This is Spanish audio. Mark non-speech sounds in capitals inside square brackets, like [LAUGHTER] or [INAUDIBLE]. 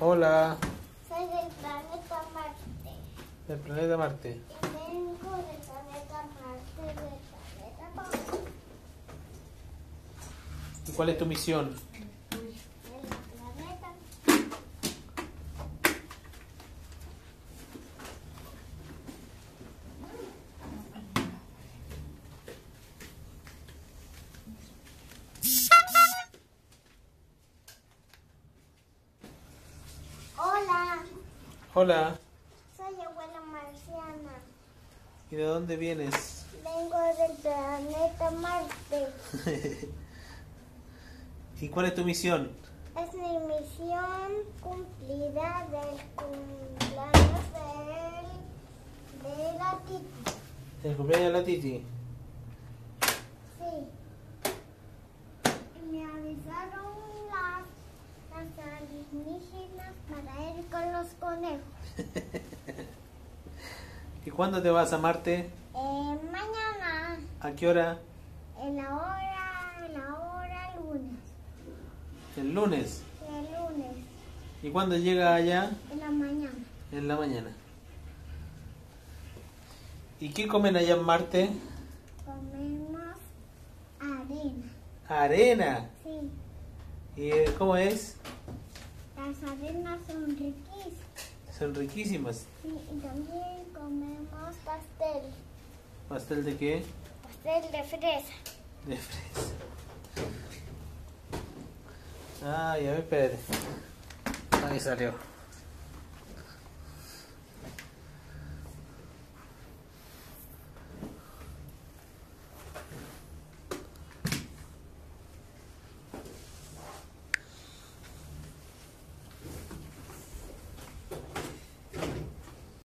Hola, Soy del planeta Marte. del planeta Marte. Y vengo del planeta Marte, del planeta Marte. ¿Y cuál es tu misión? Del planeta Hola, Hola, soy abuela marciana. ¿y de dónde vienes? Vengo del planeta Marte. [LAUGHS] ¿Y cuál es tu misión? Es mi misión cumplida del cumpleaños del, de la Titi. El cumpleaños de la Titi. Sí. Me avisaron las, las alienígenas para conejos. [LAUGHS] ¿Y cuándo te vas a Marte? Eh, mañana, ¿A qué hora? en la hora, en la hora lunes. El lunes. El lunes, ¿Y cuándo llega allá? en la mañana. En la mañana. ¿Y qué comen allá en Marte? Comemos arena. Arena. Sí. ¿Y eh, cómo es? Las arenas son riquísimas. Son riquísimas. Sí, y también comemos pastel. ¿Pastel de qué? Pastel de fresa. De fresa. Ay, a ver, espérate. Ahí salió.